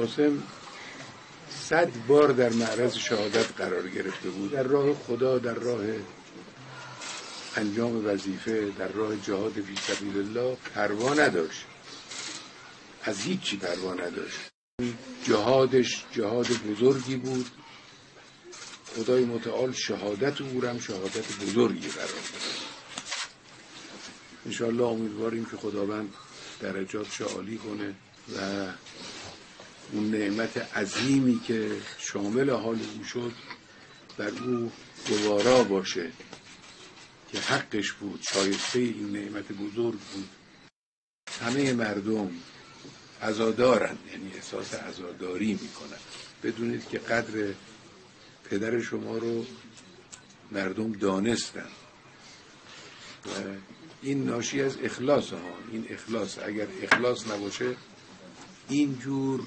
قاسم صد بار در معرض شهادت قرار گرفته بود. در راه خدا در راه انجام وظیفه در راه جهاد فی سبیل الله پروا نداشت. از هیچی پروا نداشت. جهادش جهاد بزرگی بود. خدای متعال شهادت او هم شهادت بزرگی قرار داد. انشاءالله امیدواریم که خداوند درجات عالی کنه و اون نعمت عظیمی که شامل حال او شد در او گوارا باشه که حقش بود شایسته این نعمت بزرگ بود. همه مردم عزادارن یعنی احساس عزاداری می‌کنن. بدونید که قدر پدر شما رو مردم دانستن. و این ناشی از اخلاص ها این اخلاص اگر اخلاص نباشه اینجور